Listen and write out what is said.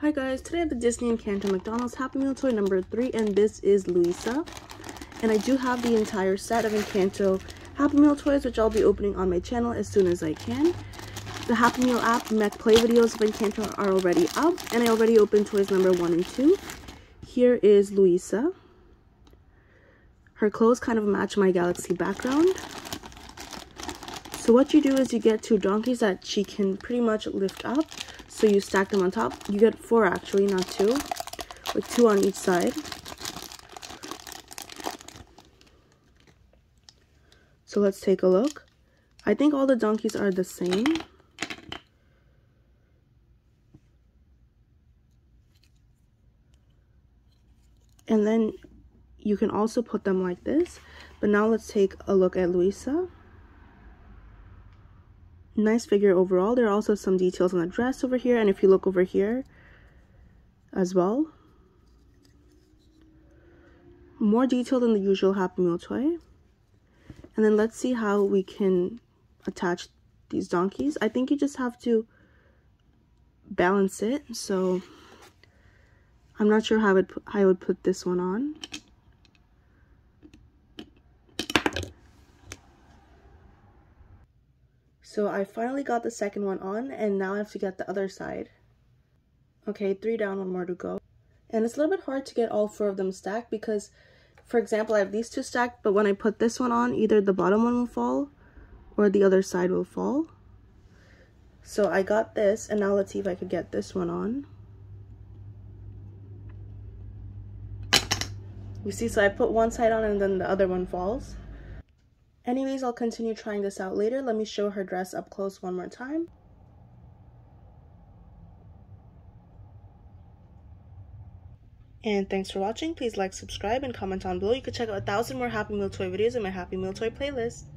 Hi guys, today I have the Disney Encanto McDonald's Happy Meal toy number 3 and this is Luisa. And I do have the entire set of Encanto Happy Meal toys which I'll be opening on my channel as soon as I can. The Happy Meal app McPlay videos of Encanto are already up and I already opened toys number 1 and 2. Here is Luisa. Her clothes kind of match my Galaxy background. So what you do is you get two donkeys that she can pretty much lift up. So you stack them on top. You get four actually, not two. With two on each side. So let's take a look. I think all the donkeys are the same. And then you can also put them like this. But now let's take a look at Luisa nice figure overall. There are also some details on the dress over here and if you look over here as well. More detail than the usual happy meal toy. And then let's see how we can attach these donkeys. I think you just have to balance it. So i'm not sure how i would how i would put this one on So I finally got the second one on and now I have to get the other side. Okay, three down, one more to go. And it's a little bit hard to get all four of them stacked because, for example, I have these two stacked, but when I put this one on, either the bottom one will fall or the other side will fall. So I got this, and now let's see if I could get this one on. You see, so I put one side on and then the other one falls. Anyways, I'll continue trying this out later. Let me show her dress up close one more time. And thanks for watching. Please like, subscribe, and comment down below. You can check out a thousand more Happy Meal Toy videos in my Happy Meal Toy playlist.